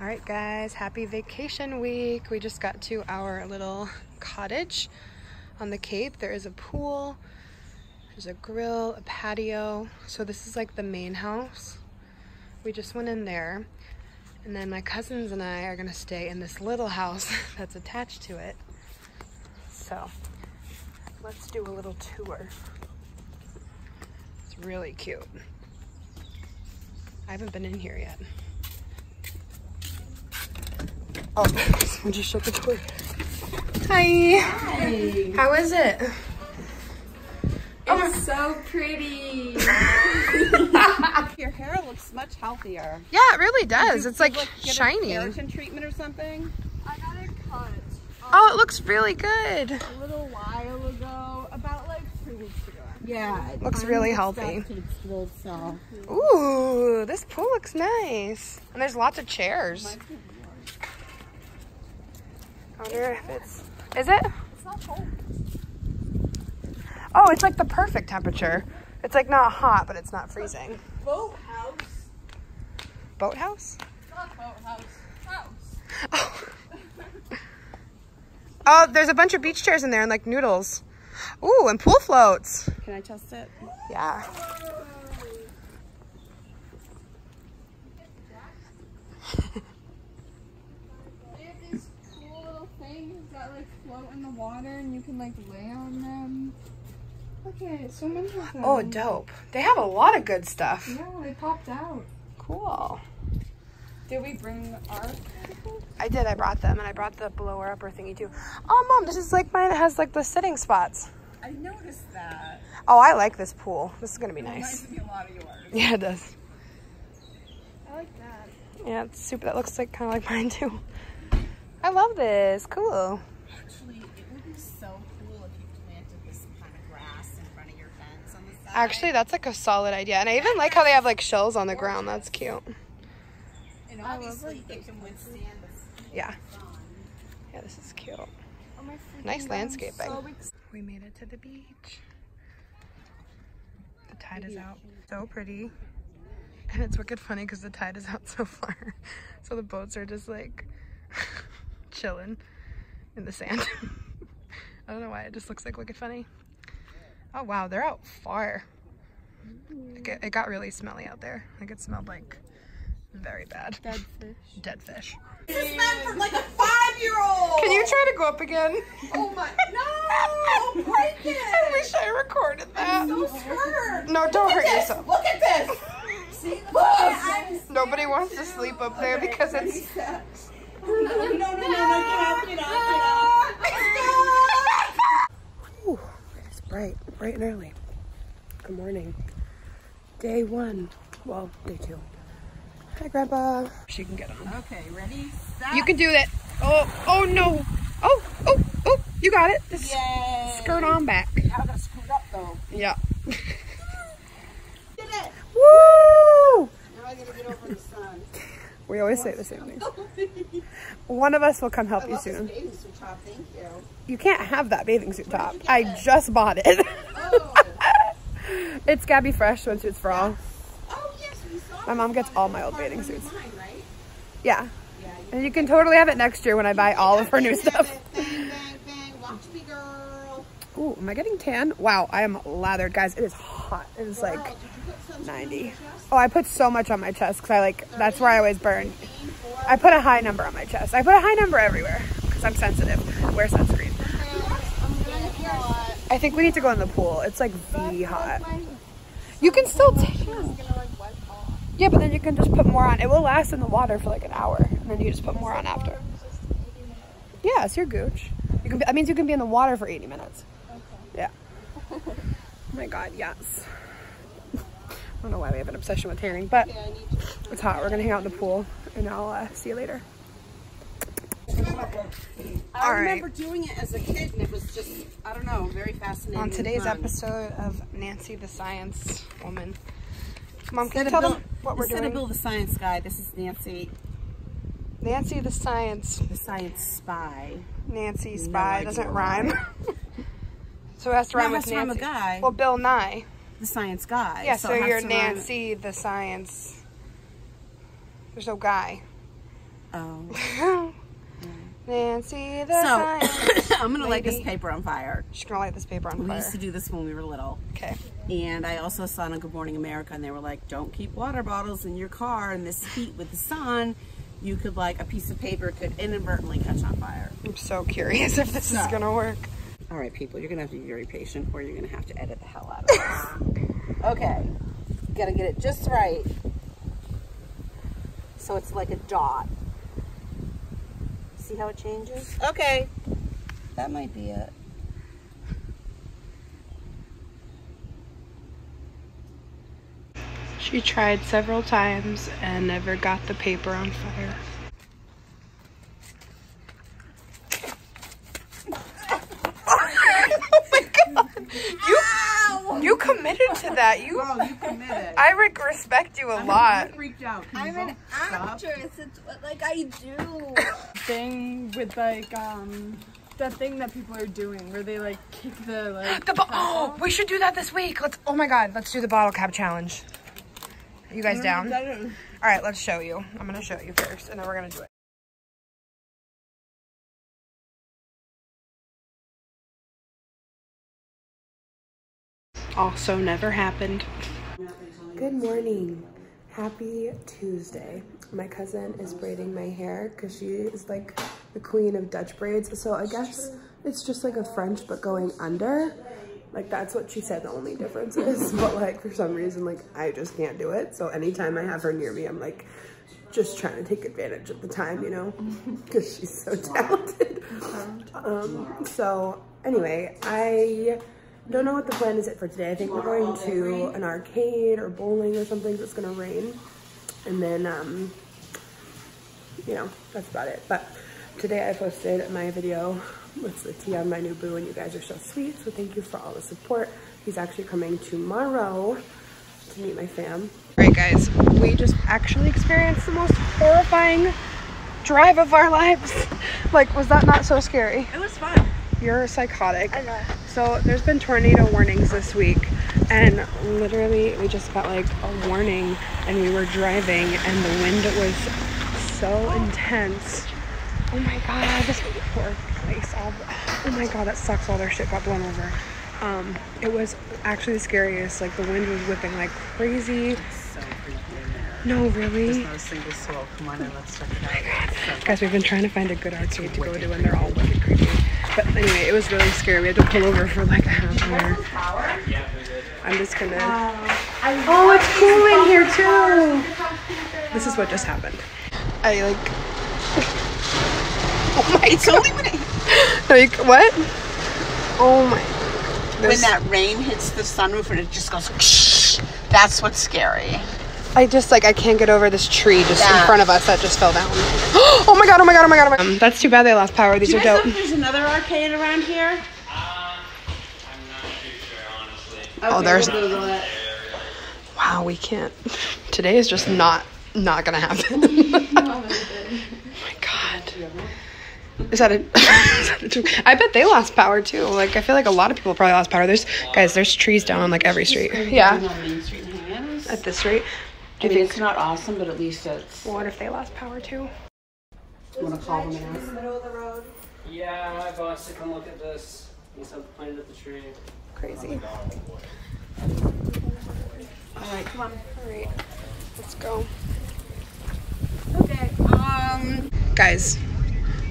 All right, guys, happy vacation week. We just got to our little cottage on the Cape. There is a pool, there's a grill, a patio. So, this is like the main house. We just went in there. And then my cousins and I are gonna stay in this little house that's attached to it. So, let's do a little tour. It's really cute. I haven't been in here yet. Oh, someone just shut the door. Hi. Hi. How is it? It's oh so pretty. Your hair looks much healthier. Yeah, it really does. Did it's you, like get shiny. A treatment or something? I got it cut Oh, it looks really good. a little while ago, about like two weeks ago. Yeah. Looks really healthy. So. Ooh, this pool looks nice. And there's lots of chairs. I wonder if it's. Is it? It's not cold. Oh, it's like the perfect temperature. It's like not hot, but it's not freezing. Boathouse. Boathouse? Not boathouse. House. Oh. oh, there's a bunch of beach chairs in there and like noodles. Ooh, and pool floats. Can I test it? Yeah. They have these cool little things in the water and you can like lay on them. Okay, so many of them. Oh, dope. They have a lot of good stuff. Yeah, they popped out. Cool. Did we bring our I did. I brought them, and I brought the blower upper thingy too. Oh, mom, this is like mine. It has like the sitting spots. I noticed that. Oh, I like this pool. This is gonna be nice. Reminds me a lot of yours. Yeah, it does. I like that. Yeah, it's super. That looks like kind of like mine too. I love this. Cool. Actually, it would be so cool if you planted this kind of grass in front of your fence on the side. Actually, that's like a solid idea, and I even like how they have like shells on the ground. That's cute. and I love, obviously like, it can withstand Yeah. Yeah, this is cute. Oh, my freaking Nice landscaping. We made it to the beach. The tide is out. So pretty. And it's wicked funny because the tide is out so far. So the boats are just like chilling in the sand. I don't know why, it just looks like wicked funny. Oh wow, they're out far. Like it, it got really smelly out there. Like it smelled like very bad. Dead fish. Dead fish. This is meant for like a five-year-old. Can you try to go up again? Oh my! No! Don't break it! I wish I recorded that. so scared. No, don't hurt Look at this. yourself. Look at this. See the bus. Nobody wants to sleep up there because it's. No, no, and early. Good morning. Day one. Well, day two. Hi, Grandpa. She can get on. Okay, ready? Stop. You can do that. Oh, oh no. Oh, oh, oh, you got it. Just Yay. skirt on back. I gotta scoot up though. Yeah. Did it. Woo! Now I gotta get over the sun. We always say the same thing. One of us will come help I you soon. bathing suit top. Thank you. You can't have that bathing suit top. I it? just bought it. Oh. it's GabiFresh swimsuits for all. Oh yes. My mom gets all my old bathing suits. mine, right? Yeah. Yeah. you- And you can totally have it next year when I buy all of her new stuff. Bang, bang, bang. Watch me, girl. Ooh, am I getting tan? Wow, I am lathered, guys. It is hot. It is Girl, like did you put sunscreen 90. on your chest? Oh, I put so much on my chest because I like, that's where I always burn. I put a high number on my chest. I put a high number everywhere because I'm sensitive. Wear sunscreen. I'm gonna hot. I think we need to go in the pool. It's like V hot. You can still tan. gonna like wipe off. Yeah, but then you can just put more on. It will last in the water for like an hour, and then you just put more on after. Yeah, it's your gooch. You can. Be, that means you can be in the water for 80 minutes. Yeah. oh my God, yes. I don't know why we have an obsession with tanning, but Yeah, I need you. it's hot. We're gonna hang out in the pool, and I'll uh, see you later. I All right. remember doing it as a kid, and it was just, I don't know, very fascinating. On today's episode of Nancy the Science Woman, Mom, can Instead you tell Bill, them what we're doing? Instead of Bill the Science Guy, this is Nancy, Nancy the Science the Science Spy. Nancy Spy doesn't rhyme. so it has to rhyme it with to rhyme Nancy. guy. Well, Bill Nye. The Science Guy. Yeah, so, has you're to rhyme- Nancy the Science. There's no guy. Oh. Nancy the So. I'm gonna light this paper on fire. She's gonna light this paper on We fire. We used to do this when we were little. Okay. And I also saw on Good Morning America, and they were like, don't keep water bottles in your car in this heat with the sun. You could, like, a piece of paper could inadvertently catch on fire. I'm so curious if this is gonna work. All right, people, you're gonna have to be very patient, or you're gonna have to edit the hell out of this. okay, gotta get it just right. So it's like a dot. See how it changes? Okay, that might be it. She tried several times and never got the paper on fire. oh my god! You, you committed that. You, you committed. I respect you a lot. freaked out. I'm an actress. It's what like I do. thing with like um that thing that people are doing where they like kick the like The oh, we should do that this week. Let's. Oh my god, let's do the bottle cap challenge. Are you guys down? All right, let's show you. I'm gonna show you first, and then we're gonna do it. Also, never happened. Good morning. Happy Tuesday. My cousin is braiding my hair because she is like the queen of Dutch braids. So I guess it's just like a French but going under. Like that's what she said the only difference is. But like for some reason like I just can't do it. So anytime I have her near me, I'm like just trying to take advantage of the time, you know, because she's so talented. Um, so anyway, I don't know what the plan is for today. I think we're going to an arcade or bowling or something that's gonna rain. And then, um, you know, that's about it. But today I posted my video with the tea on my new boo and you guys are so sweet. So thank you for all the support. He's actually coming tomorrow to meet my fam. All right, guys, we just actually experienced the most horrifying drive of our lives. Like, was that not so scary? It was fun. You're psychotic. I know. So there's been tornado warnings this week, and literally we just got like a warning, and we were driving, and the wind was so intense. Oh my god, this poor place. All, oh my god, that sucks. All their shit got blown over. Um, it was actually the scariest. Like the wind was whipping like crazy. So creepy in there. No, really. A single soul. Come on in, let's check it out. So- Guys, we've been trying to find a good arcade to go to, and they're all wicked creepy. But anyway, it was really scary. We had to pull over for like a half an hour. I'm just gonna. Oh, it's cool in here too. This is what just happened. I like. Oh my It's god. only when, it, Like what? Oh my. when that rain hits the sunroof and it just goes. That's what's scary. I just like I can't get over this tree just in front of us that just fell down. oh my god! Oh my god! Oh my god! Oh my god! Um, that's too bad they lost power. These Do you are guys know dope. if there's another arcade around here? I'm not too sure, honestly. Oh, there's- we'll Google it. Wow, we can't. Today is just not not gonna happen. oh my god. Is that, a, is that a joke? I bet they lost power too. Like I feel like a lot of people probably lost power. There's guys, there's trees down on like every street. Yeah. On Main Street in Hyannis. At this rate. I Do you mean, think it's not awesome, but at least it's. what if they lost power too? You want to call them and ask? Yeah, my boss to come look at this. He's up planted at the tree. Crazy. All right, come on. Alright. Let's go. Okay. Um. Guys.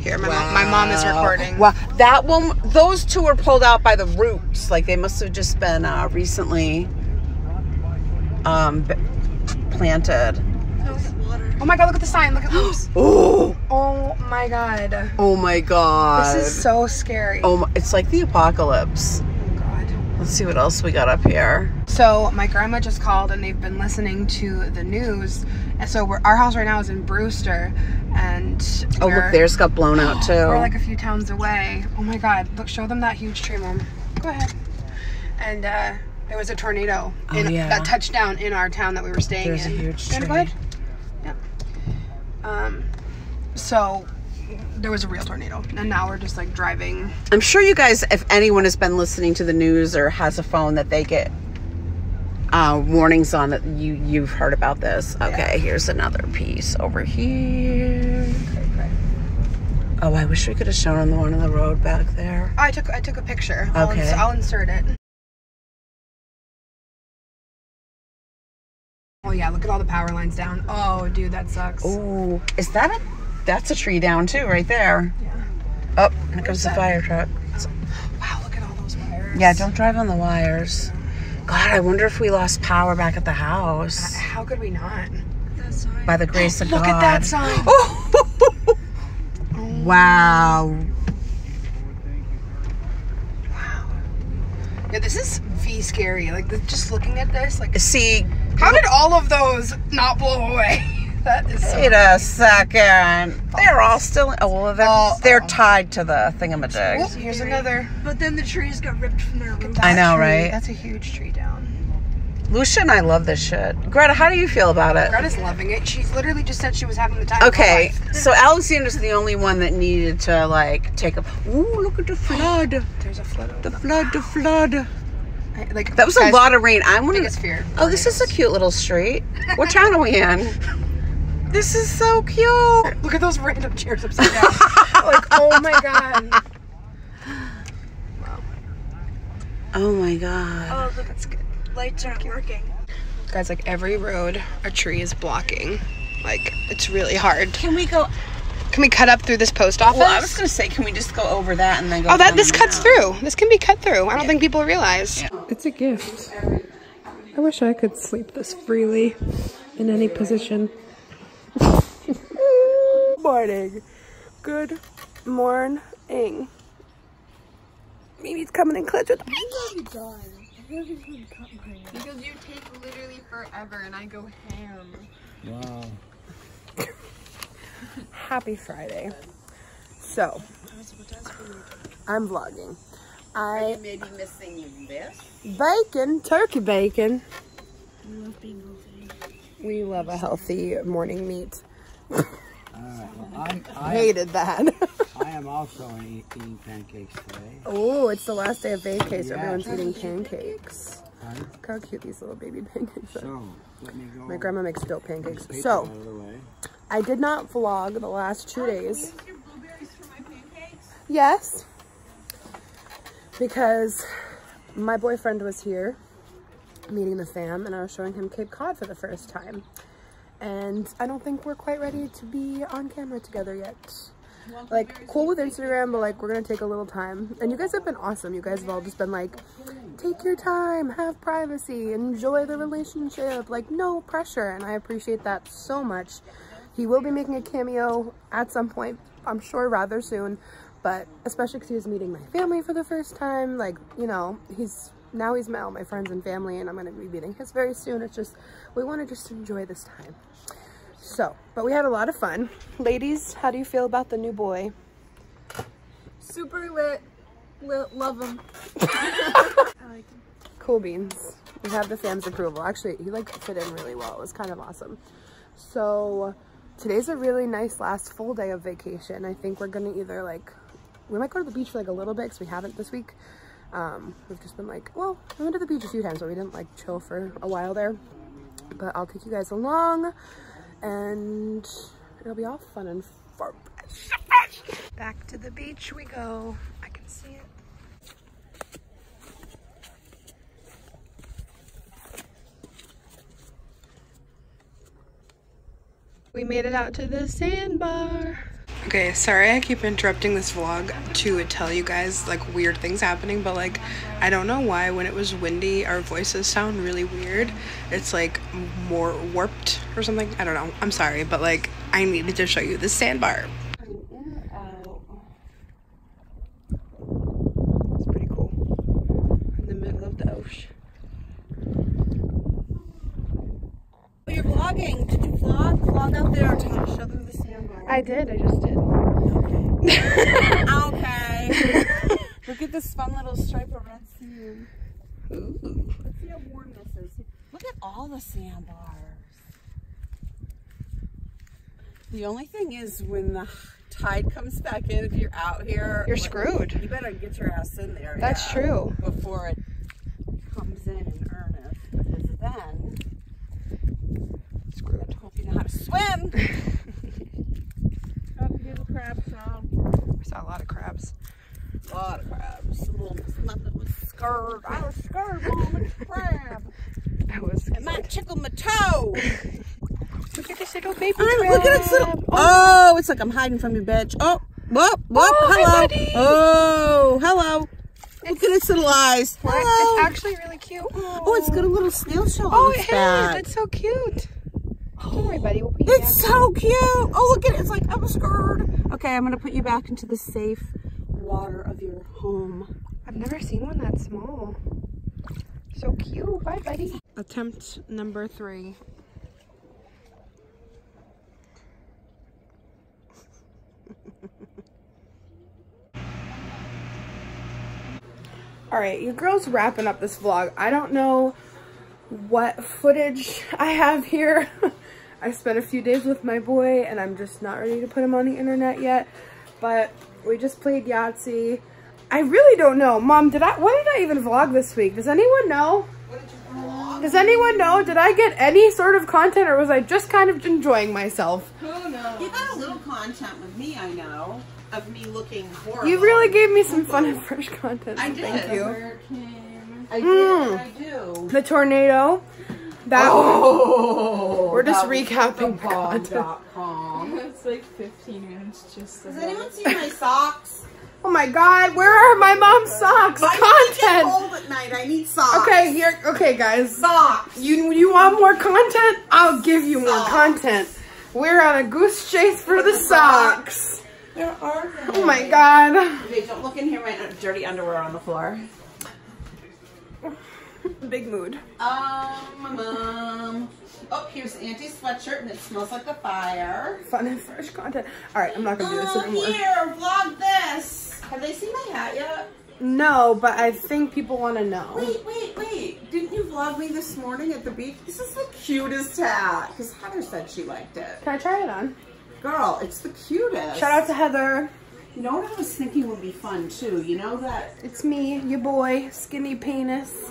Here, my, mom, my mom is recording. Wow, that one. Those two were pulled out by the roots. Like they must have just been uh, recently um, b- planted. Oh my god, look at the sign. Look at oops. Oh. Oh my god. Oh my god. This is so scary. Oh, my, it's like the apocalypse. Oh god. Let's see what else we got up here. So my grandma just called and they've been listening to the news. And so we're, our house right now is in Brewster, and Oh, look, theirs got blown out too. we're like a few towns away. Oh my God! Look, show them that huge tree, mom. Go ahead. And uh, there was a tornado Oh, in, yeah. that touched down in our town that we were staying There's a in. huge You Go ahead. Yeah. Um. So there was a real tornado, and now we're just like driving. I'm sure you guys, if anyone has been listening to the news or has a phone that they get uh, warnings on that you you've heard about this. Okay, here's another piece over here. Oh, I wish we could have shown them the one on the road back there. I took I took a picture. I'll, Okay. ins- I'll insert it. Yeah, look at all the power lines down. Oh, dude, that sucks. Oh, is that a? That's a tree down too, right there. Yeah. Oh, here comes the fire truck. Wow, look at all those wires. Yeah, don't drive on the wires. God, I wonder if we lost power back at the house. Uh, how could we not? By the grace of Look God. Look at that sign. wow. Wow, yeah, this is v scary. Like the, just looking at this, like See, how did all of those not blow away? that is so. wait a second. They're all still. Oh, well, they're, Oh, they're oh. tied to the thingamajig. Oop, here's another. But then the trees got ripped from their roots. I know, tree. right? That's a huge tree down. Lucia and I love this shit. Greta, how do you feel about it? Greta's loving it. She's literally just said she was having the time. of her Okay, life. so Alexandra's the only one that needed to like take a. Ooh, look at the flood! There's a flood. The flood, the flood. I- Like That was a lot of rain. I want to. fear. Oh, this is a cute little street. What town are we in? This is so cute. Look at those random chairs upside down. like, oh my god. Oh my god. Oh, the That's good. lights aren't working. Guys, like every road, a tree is blocking. Like, it's really hard. Can we go? Can we cut up through this post office? Well, I was gonna say, can we just go over that and then go? Oh, that this cuts map? Uh, through. This can be cut through. I don't think people realize. Yeah. It's a gift. I wish I could sleep this freely in any position. morning. Good morning. Maybe Mimi's coming in clutch with me. Because you take literally forever and I go ham. Happy Friday. So, I'm vlogging. I Maybe missing this. bacon, turkey bacon. We love a healthy morning meat. I'm, I, Hated that. I am also eating pancakes today. oh, it's the last day of vacay, so Yes. everyone's eating pancakes. Right? Look how cute these little baby pancakes are. So, let me go. My grandma makes dope pancakes. paper So, out of the way. I did not vlog the last two days. Yes. Because my boyfriend was here meeting the fam and I was showing him Cape Cod for the first time. And I don't think we're quite ready to be on camera together yet. Like, cool with Instagram, but like, we're gonna take a little time. And you guys have been awesome. You guys have all just been like, take your time, have privacy, enjoy the relationship, like, no pressure. And I appreciate that so much. He will be making a cameo at some point, I'm sure rather soon, but especially because he was meeting my family for the first time. Like, you know, he's now he's met all my friends and family, and I'm going to be meeting his very soon. It's just, we want to just enjoy this time. So, but we had a lot of fun. Ladies, how do you feel about the new boy? Super lit. lit love him. Cool beans. We have the fam's approval. Actually, he like fit in really well. It was kind of awesome. So today's a really nice last full day of vacation. I think we're gonna either like, we might go to the beach for like a little bit because we haven't this week. Um, we've just been like, well, we went to the beach a few times, but we didn't like chill for a while there. But I'll take you guys along and it'll be all fun and fun. Back to the beach we go. I can see it. We made it out to the sandbar. Okay, sorry I keep interrupting this vlog to tell you guys like weird things happening, but like I don't know why when it was windy our voices sound really weird. It's like more warped or something. I don't know. I'm sorry, but like I needed to show you the sandbar. It's pretty cool. In the middle of the ocean. You're vlogging. Did you vlog? Vlog out there or try to show them the sandbar? I did, I just did. Okay. Look at this fun little stripe of red sand. Let's see how warm this is. Look at all the sandbars. The only thing is when the tide comes back in, if you're out here, You're screwed. You better get your ass in there. That's yeah, true. Before it comes in in earnest, because then Screwed. hope you know how to swim. Up to the crab. Saw a lot of crabs. A lot of crabs. A little nothing was scared. I was scared, mom. It's a crab. That was It might tickle my toe. Look at this little baby Oh, crab. look at its little. Oh. oh, it's like I'm hiding from you, bitch. Oh, whoop, whoop. Oh, hello. Oh, hello. Look at its little eyes. Hello. It's actually really cute. Oh, it's got a little snail shell Oh, on it its has. back. That's so cute. Don't worry, buddy. We'll It's so cute. Oh, look at it. It's like I'm scared. Okay, I'm gonna put you back into the safe water of your home. I've never seen one that small. So cute. Bye, buddy. Attempt number three. All right, your girl's wrapping up this vlog. I don't know what footage I have here. I spent a few days with my boy and I'm just not ready to put him on the internet yet. But we just played Yahtzee. I really don't know. Mom, did I, what did I even vlog this week? Does anyone know? Does anyone know? Did I get any sort of content or was I just kind of enjoying myself? Who knows? You got a little content with me, I know, of me looking horrible. You really gave me some fun and fresh content. I so did. Thank you. Hurricane. I did. Mm. I do. The tornado. That Oh, We're just that was recapping the bomb.com. It's like 15 minutes just Has of anyone seen my socks? Oh my god, where are my mom's socks? My feet get Content. cold at night. I need socks. Okay, here okay guys. Socks. You you want more content? I'll give you more content. We're on a goose chase for the socks. Where are? Oh my god. Okay, don't look in here right now. Dirty underwear on the floor. Big mood. Um, um. Oh, here's Auntie's sweatshirt and it smells like a fire. Fun and fresh content. Alright, I'm not gonna do this anymore. Oh, anymore. here, vlog this. Have they seen my hat yet? No, but I think people wanna know. Wait, wait, wait. Didn't you vlog me this morning at the beach? This is the cutest hat. Because Heather said she liked it. Can I try it on? Girl, it's the cutest. Shout out to Heather. You know what I was thinking would be fun too? You know that It's me, your boy, skinny penis.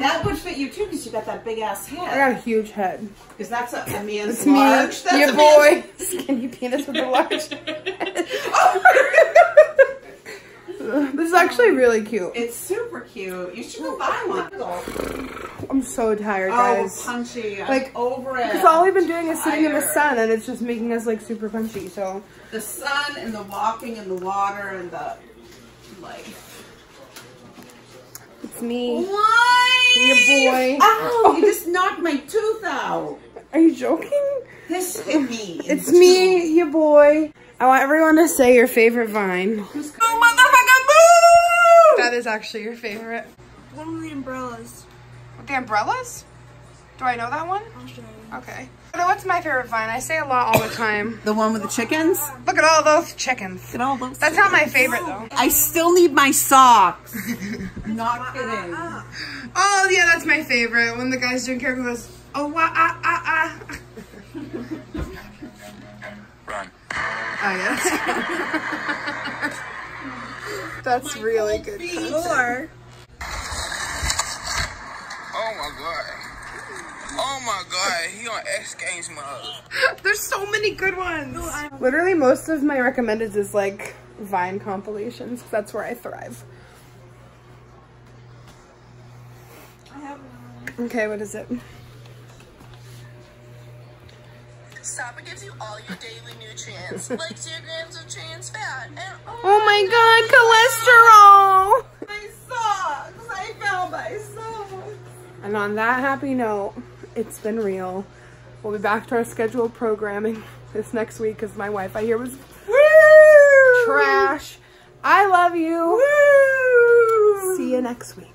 that would fit you too because you got that big ass head. I got a huge head. Because that's a, a man's It's me, large. That's your boy, skinny penis with a large. Oh, this is actually um, really cute. It's super cute. You should go buy one. Oh, I'm so tired, oh, guys. Oh, punchy. I'm Like, over it. Because all we've been doing is sitting in the sun, and it's just making us like super punchy. So The sun and the walking and the water and the life. it's me, Why? your boy. Ow! You just knocked my tooth out. Are you joking? This hit me. It's me, your boy. I want everyone to say your favorite vine. That is actually your favorite. One of the umbrellas. With the umbrellas? Do I know that one? Okay. What's my favorite vine? I say a lot all the time. The one with the chickens? Look at all those chickens. Look at all those. That's not my favorite though. I still need my socks. not kidding. Oh yeah, that's my favorite. When the guy's doing character goes, oh wah ah ah ah. Run. Oh yes. that's really good. Or Oh my god. Oh my god. He on X Games mode. There's so many good ones. Literally, most of my recommendeds is like Vine compilations. That's where I thrive. Okay, what is it? Sapa gives you all your daily nutrients, like zero grams of trans fat and Oh my god, cholesterol! My socks. I found my socks. And on that happy note, it's been real. We'll be back to our scheduled programming this next week because my Wi-Fi here was trash. I love you. See you next week.